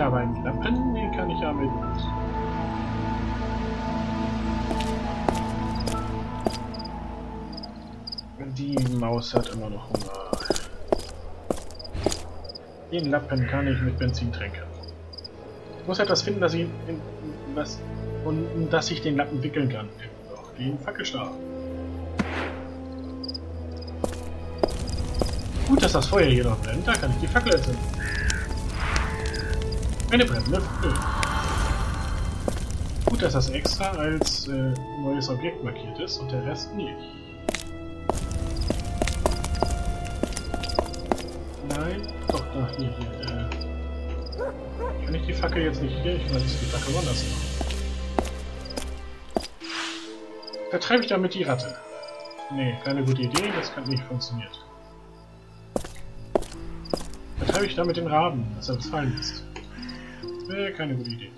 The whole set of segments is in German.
Ich habe einen Lappen, den kann ich ja mit... Die Maus hat immer noch Hunger. Den Lappen kann ich mit Benzin tränken. Ich muss etwas finden, dass ich, in, was, und, dass ich den Lappen wickeln kann. Doch den Fackelstab. Gut, dass das Feuer hier noch brennt, da kann ich die Fackel entzünden. Eine brennende Fackel. Gut, dass das extra als äh, neues Objekt markiert ist und der Rest nicht. Nein, doch, da, hier, hier. Äh. Kann ich die Fackel jetzt nicht hier? Ich weiß, die Fackel woanders noch. Vertreibe ich damit die Ratte? Nee, keine gute Idee, das kann nicht funktionieren. Vertreibe ich damit den Raben, dass er uns fallen Nee, keine gute Idee.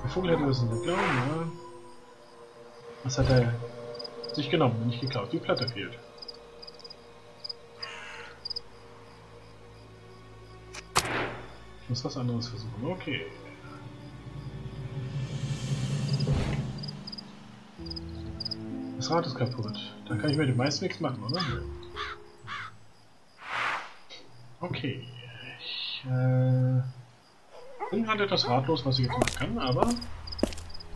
Der Vogel hätte in der Klaue, ja. Was hat er sich genommen, nicht geklaut? Die Platte fehlt. Ich muss was anderes versuchen. Okay. Das Rad ist kaputt. Da kann ich mir den meisten nichts machen, oder? Okay. Ich äh, bin gerade etwas ratlos, was ich jetzt machen kann, aber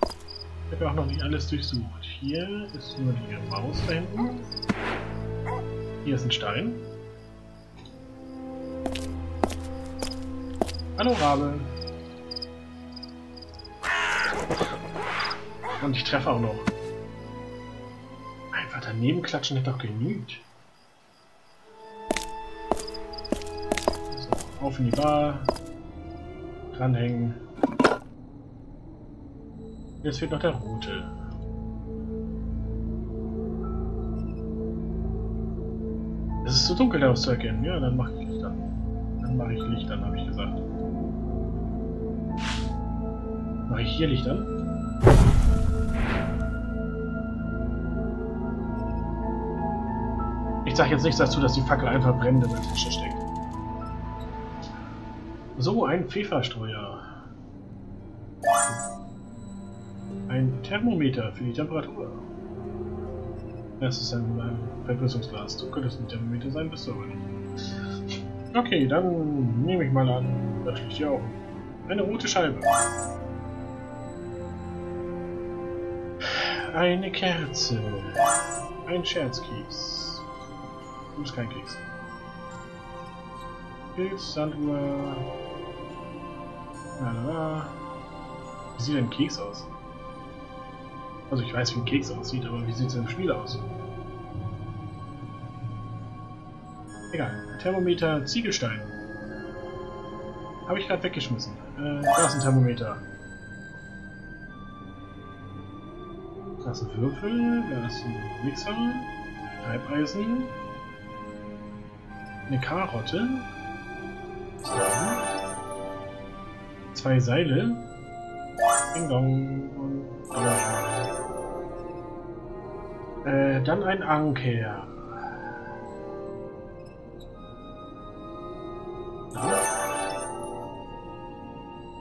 ich habe ja auch noch nicht alles durchsucht. Hier ist nur die Maus da hinten. Hier ist ein Stein. Hallo Rabe. Und ich treffe auch noch. Einfach daneben klatschen hätte doch genügt. Auf in die Bar. Dranhängen. Jetzt fehlt noch der rote. Es ist zu dunkel, daraus zu erkennen. Ja, dann mache ich Licht an. Dann mache ich Licht an, habe ich gesagt. Mache ich hier Licht an? Ich sage jetzt nichts dazu, dass die Fackel einfach brennend in der Tasche steckt. So, ein Pfefferstreuer. Ein Thermometer für die Temperatur. Das ist ein, ein Vergrößerungsglas. Du könntest ein Thermometer sein, bist du aber nicht. Okay, dann nehme ich mal an, das liegt hier auch. Eine rote Scheibe. Eine Kerze. Ein Scherzkeks. Du bist kein Keks. Keks, Sanduhr. Lalala. Wie sieht ein Keks aus? Also ich weiß, wie ein Keks aussieht, aber wie sieht es im Spiel aus? Egal. Thermometer Ziegelstein. Habe ich gerade weggeschmissen. Äh, da ist ein Thermometer. Da ist ein Würfel, da ist ein Mixer, Reibeisen, eine Karotte, zwei Seile, Ding Dong und äh, dann ein Anker.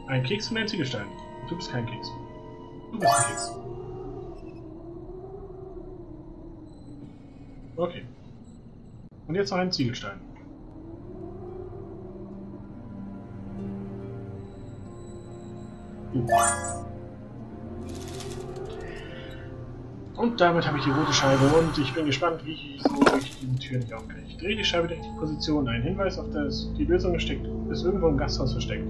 Ein Keks und ein Ziegelstein. Du bist kein Keks. Du bist ein Keks. Okay. Und jetzt noch ein Ziegelstein. Und damit habe ich die rote Scheibe und ich bin gespannt, wie ich so durch die Tür nicht aufkriege. Ich drehe die Scheibe durch die Position. Ein Hinweis auf das, die Lösung steckt, ist irgendwo im Gasthaus versteckt.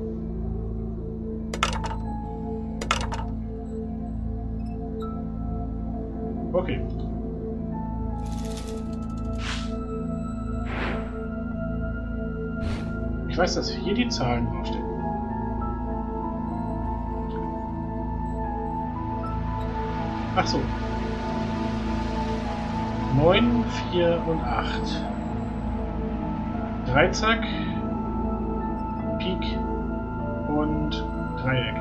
Okay. Ich weiß, dass hier die Zahlen draufstehen. Ach so. 9, 4 und 8. Dreizack, Pik und Dreieck.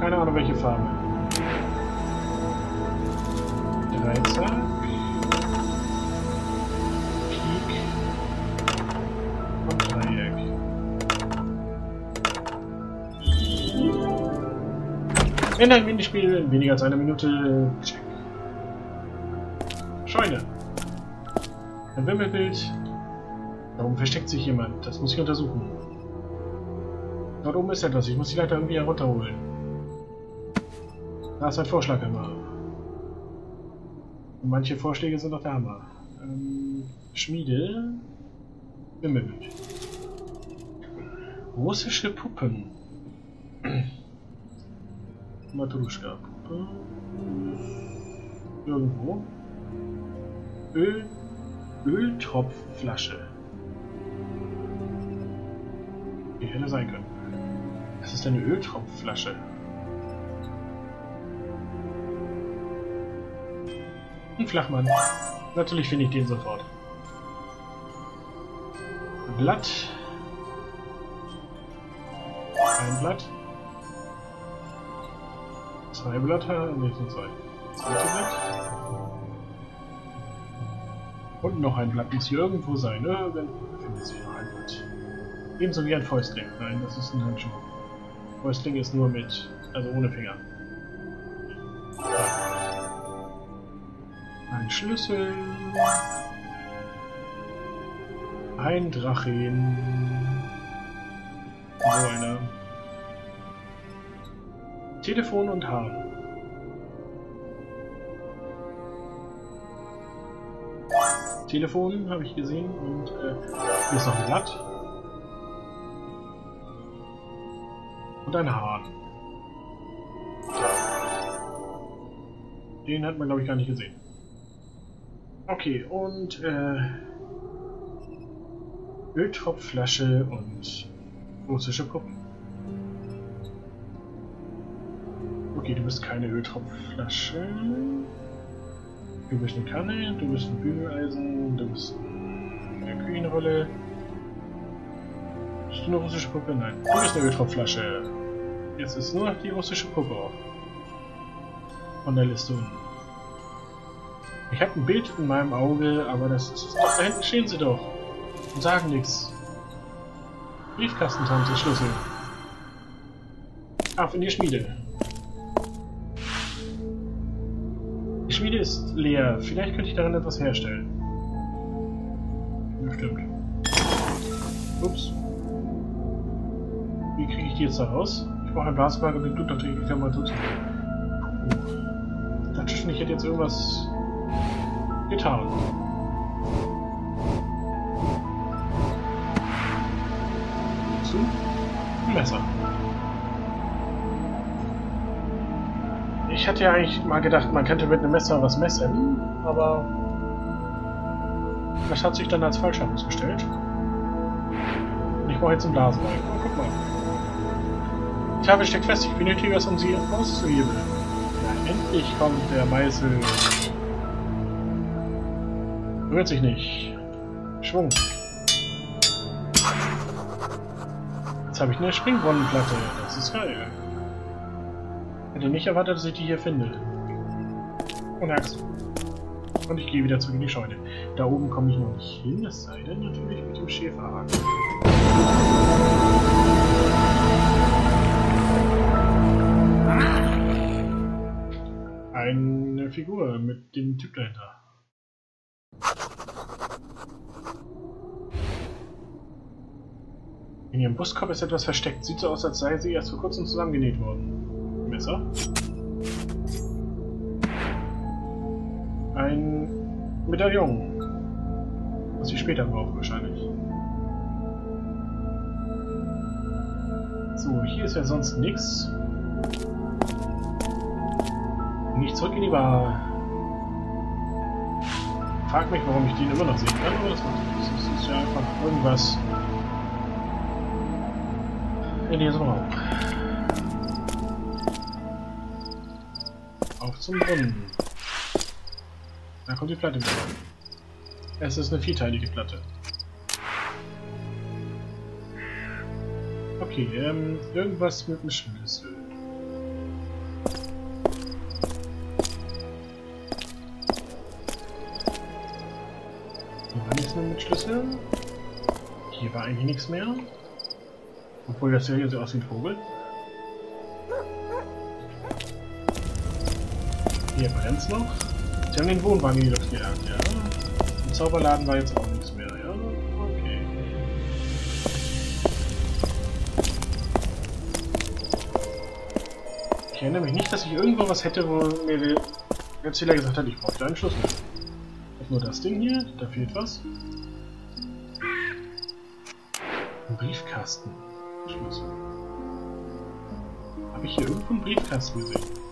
Keine Ahnung welche Farbe. Dreizack, In ein Minispiel in weniger als einer Minute. Check. Scheune. Ein Wimmelbild. Darum versteckt sich jemand. Das muss ich untersuchen. Dort oben ist etwas. Ich muss die Leiter irgendwie herunterholen. Da ist ein Vorschlag immer. Und manche Vorschläge sind doch der Hammer. Ähm, Schmiede. Wimmelbild. Russische Puppen. Matruschka-Puppe. Irgendwo. Öl. Öltropfflasche. Die hätte sein können. Das ist eine Öltropfflasche. Ein Flachmann. Natürlich finde ich den sofort. Blatt. Ein Blatt. Zwei Blätter. Ne, sind zwei. Zweite Blatt. Und noch ein Blatt muss hier irgendwo sein. Irgendwo findet sich noch ein Blatt. Ebenso wie ein Fäustling. Nein, das ist ein Handschuh. Fäustling ist nur mit, also ohne Finger. Ein Schlüssel. Ein Drachin. So einer. Telefon und Haar. Telefon habe ich gesehen und äh, hier ist noch ein Blatt. Und ein Hahn. Den hat man glaube ich gar nicht gesehen. Okay, und äh, Öltropfflasche und russische Puppen. Okay, du bist keine Öltropfflasche. Du bist eine Kanne, du bist ein Bügeleisen, du bist eine Küchenrolle. Bist du eine russische Puppe? Nein. Du bist eine Öltropfflasche. Jetzt ist nur noch die russische Puppe von der Liste unten. Ich habe ein Bild in meinem Auge, aber das ist doch, da hinten stehen sie doch. Und sagen nichts. Briefkastentante, Schlüssel. Auf in die Schmiede. Schmiede ist leer. Vielleicht könnte ich darin etwas herstellen. Bestimmt. Ups. Wie kriege ich die jetzt da raus? Ich brauche ein Blaswagen mit Blutabträge. Ich mal tut. Ich dachte schon, ich hätte jetzt irgendwas getan. Zu? Messer. Ich hatte ja eigentlich mal gedacht, man könnte mit einem Messer was messen, aber das hat sich dann als falsch herausgestellt. Und ich brauche jetzt einen Blasenbalg. Oh, guck mal. Die Tafel steckt fest, ich benötige es, um sie auszuhebeln. Ja, endlich kommt der Meißel. Rührt sich nicht. Schwung. Jetzt habe ich eine Springbrunnenplatte. Das ist geil. Hätte nicht erwartet, dass ich die hier finde. Und Axt. Und ich gehe wieder zurück in die Scheune. Da oben komme ich noch nicht hin, es sei denn natürlich mit dem Schäferhaken. Eine Figur mit dem Typ dahinter. In ihrem Brustkorb ist etwas versteckt. Sieht so aus, als sei sie erst vor kurzem zusammengenäht worden. Messer. Ein Medaillon. Was ich später brauche wahrscheinlich. So, hier ist ja sonst nichts. Nicht zurück in die Bar. Frag mich, warum ich den immer noch sehen kann, aber das macht nichts. Das ist ja einfach irgendwas in diesem Raum. Auf zum Brunnen. Da kommt die Platte wieder. Es ist eine vierteilige Platte. Okay, ähm, irgendwas mit dem Schlüssel. Hier war nichts mehr mit Schlüssel. Hier war eigentlich nichts mehr. Obwohl das ja hier so aussieht, Vogel. Hier brennt's noch. Sie haben den Wohnwagen jedoch gelernt, ja. Im Zauberladen war jetzt auch nichts mehr, ja. Okay. Ich erinnere mich nicht, dass ich irgendwo was hätte, wo mir der Erzähler gesagt hat, ich brauche einen Schlüssel. Ist nur das Ding hier, da fehlt was. Ein Briefkasten. Schlüssel. Habe ich hier irgendwo einen Briefkasten gesehen?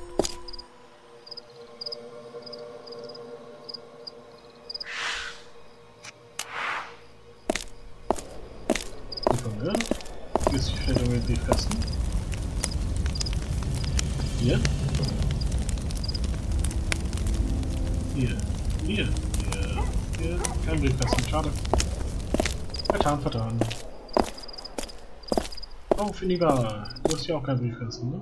Briefkasten. Hier. Hier. Hier. Hier. Hier. Kein Briefkasten. Schade. Vertan, vertan. Auf in die Bar. Du hast ja auch keinen Briefkasten, ne?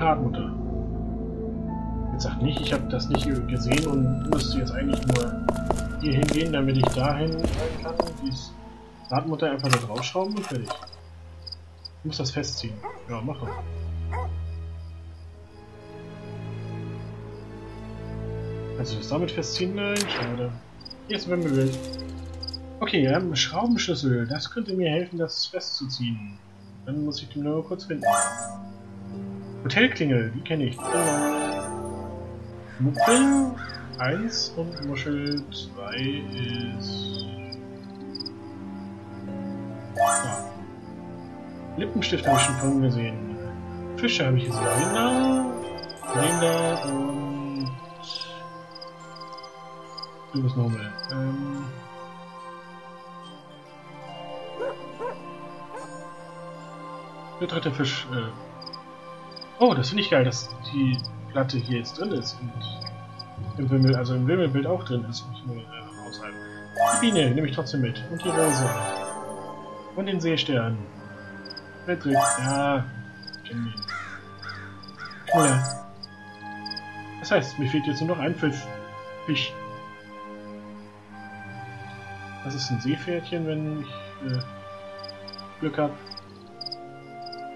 Eine Radmutter. Jetzt sagt nicht, ich habe das nicht gesehen und müsste jetzt eigentlich nur hier hingehen, damit ich dahin kann. Die Radmutter einfach nur draufschrauben und fertig. Ich muss das festziehen. Ja, mach doch. Kannst du das damit festziehen? Nein, schade. Jetzt wenn wir will. Okay, ähm, Schraubenschlüssel. Das könnte mir helfen, das festzuziehen. Dann muss ich den nur kurz finden. Hotelklingel, die kenne ich. Muppel 1 und Muschel 2 ist... Ja. Lippenstift habe ich schon vorhin gesehen. Fische habe ich gesehen. Linda, Linda und... Du bist nochmal. Ähm... Der dritte Fisch. Äh oh, das finde ich geil, dass die Platte hier jetzt drin ist und im Wimmel, also im Wimmelbild auch drin ist. Muss ich nur äh, aushalten. Die Biene nehme ich trotzdem mit. Und die Rose. Und den Seestern. Patrick, ja. Kenn Knuller. Das heißt, mir fehlt jetzt nur noch ein Fisch. Fisch. Das ist ein Seepferdchen, wenn ich äh, Glück habe.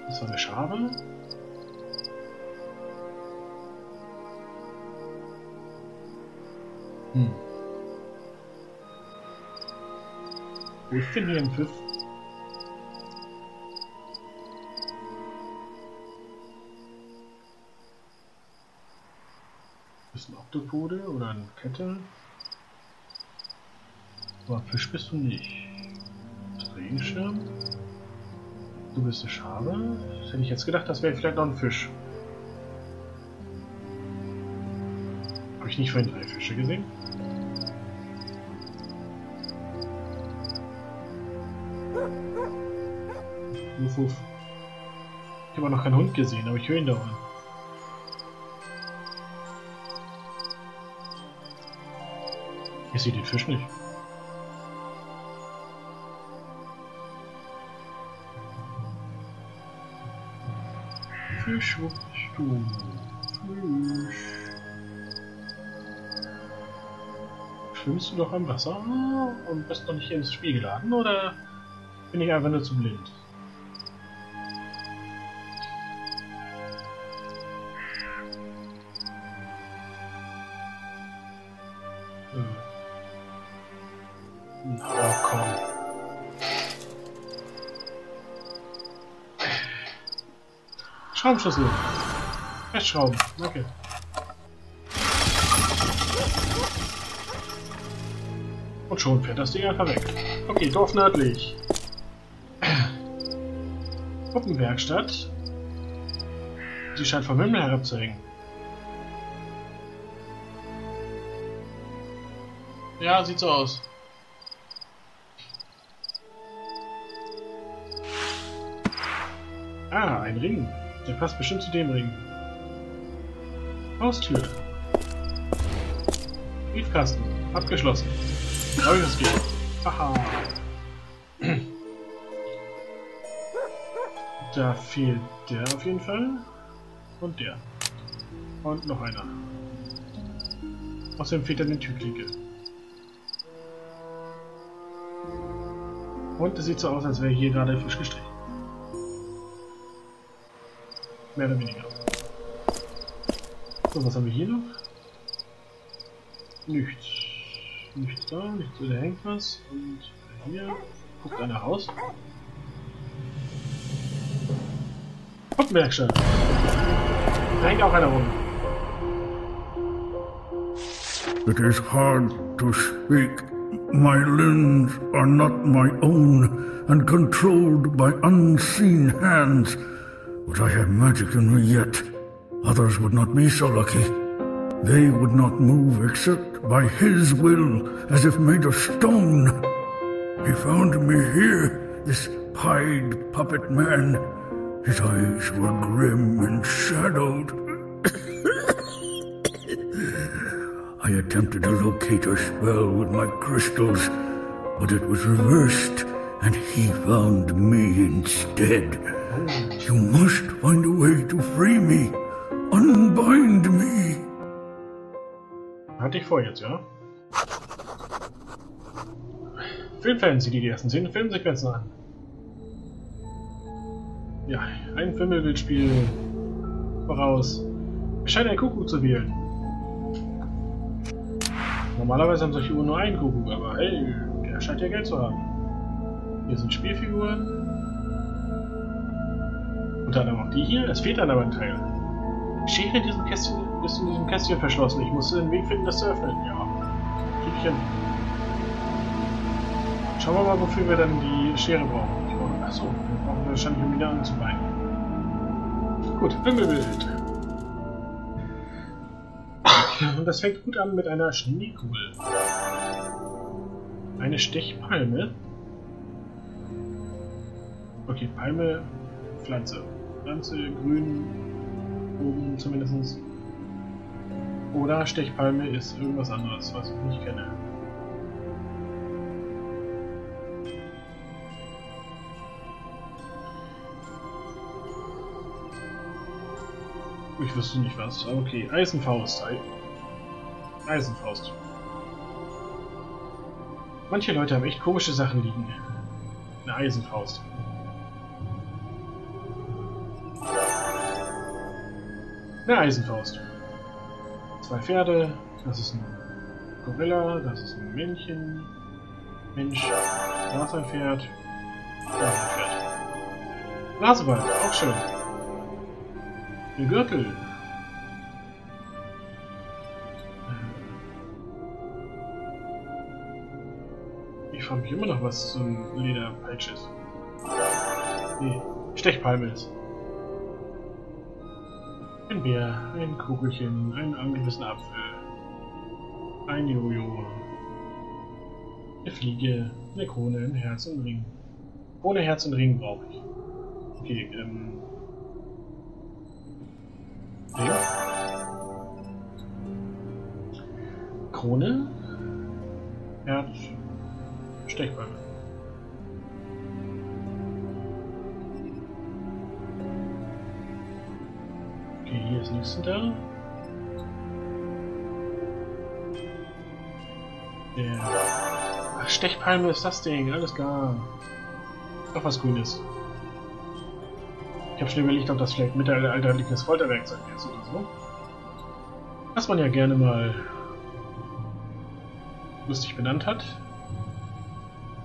Das war eine Schabe. Hm. Wo ist denn hier ein Pfiff? Ist ein Oktopode oder eine Kette? Aber Fisch bist du nicht. Regenschirm? Du bist eine Schabe? Das hätte ich jetzt gedacht, das wäre vielleicht noch ein Fisch. Habe ich nicht vorhin drei Fische gesehen? Wuff. Ich habe noch keinen Hund gesehen, aber ich höre ihn doch an. Ich sehe den Fisch nicht. Fisch, du? Fisch. Schwimmst du doch am Wasser und bist noch nicht ins Spiel geladen, oder bin ich einfach nur zu blind? Schraubenschlüssel. Festschrauben. Danke. Und schon fährt das Ding einfach weg. Okay, Dorf nördlich. Puppenwerkstatt. Die scheint vom Himmel herabzuhängen. Ja, sieht so aus. Ah, ein Ring. Der passt bestimmt zu dem Ring. Haustür. Briefkasten. Abgeschlossen. Glaube ich, es geht. Haha. Da fehlt der auf jeden Fall. Und der. Und noch einer. Außerdem fehlt dann eine Türklinke. Und es sieht so aus, als wäre hier gerade frisch gestrichen. Mehr oder weniger. So, was haben wir hier noch? Nichts. Nichts da, nichts, da hängt was. Und hier guckt einer raus. Hauptwerkstatt. Da hängt auch einer rum. It is hard to speak. My limbs are not my own and controlled by unseen hands. But I have magic in me yet. Others would not be so lucky. They would not move except by his will, as if made of stone. He found me here, this pied puppet man. His eyes were grim and shadowed. I attempted to locate spell with my crystals, but it was reversed, and he found me instead. Oh. You must find a way to free me. Unbind me. Hatte ich vor jetzt, ja? Filmfans, die die ersten 10 Filmsequenzen an. Ja, ein Filmbildspiel voraus. Es scheint ein Kuckuck zu wählen. Normalerweise haben solche Uhren nur einen Kuckuck, aber hey, der scheint ja Geld zu haben. Hier sind Spielfiguren. Unter anderem auch die hier. Es fehlt dann aber ein Teil. Schere in diesem Kästchen ist in diesem Kästchen verschlossen. Ich muss einen Weg finden, das zu öffnen. Ja, krieg ich hin. Schauen wir mal, wofür wir dann die Schere brauchen. Achso, wir brauchen wahrscheinlich, um wieder anzubeinen. Gut, Wimmelbild. Und das fängt gut an mit einer Schneekugel. Eine Stechpalme. Okay, Palme, Pflanze. Pflanze, grün, oben zumindest. Oder Stechpalme ist irgendwas anderes, was ich nicht kenne. Ich wüsste nicht was. Okay, Eisenfaust. Eisenfaust. Manche Leute haben echt komische Sachen liegen. Eine Eisenfaust. Eine Eisenfaust. Zwei Pferde. Das ist ein Gorilla. Das ist ein Männchen. Mensch. Da ist ein Pferd. Da ist ein Pferd. Blaseball. Auch schön. Ein Gürtel. Ich frage mich immer noch, was so ein Lederpeitsch ist. Nee, Stechpalme ist. Ein Bär, ein Kugelchen, ein angebissen Apfel, ein Jojo, eine Fliege, eine Krone, ein Herz und Ring. Ohne Herz und Ring brauche ich. Okay, ähm. Ring. Krone, Herz, Stechpalme. Ist da. Der Ach, Stechpalme ist das Ding, alles klar. Doch was Grünes. Ich habe schon überlegt, ob das vielleicht mittelalterliches Folterwerkzeug ist oder so. Was man ja gerne mal lustig benannt hat.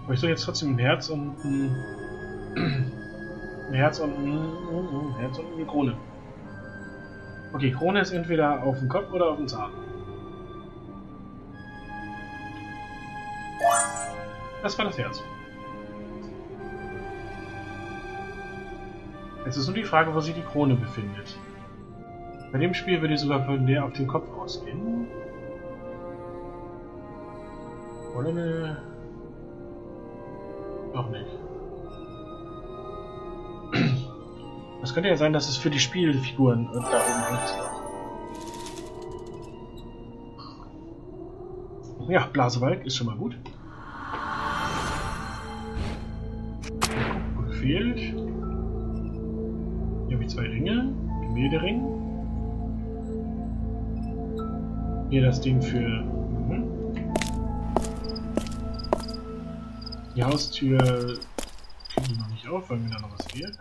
Aber ich soll jetzt trotzdem ein Herz und ein, ein Herz und ein, ein Herz und eine Krone. Okay, Krone ist entweder auf dem Kopf oder auf dem Zahn. Das war das Herz. Jetzt ist nur die Frage, wo sich die Krone befindet. Bei dem Spiel würde ich sogar von der auf den Kopf ausgehen. Oder eine... Noch nicht. Es könnte ja sein, dass es für die Spielfiguren da oben war. Ja, Blasebalg ist schon mal gut. Fehlt. Hier habe ich zwei Ringe. Gemäldering. Hier das Ding für... Mhm. Die Haustür kriege ich noch nicht auf, weil mir da noch was fehlt.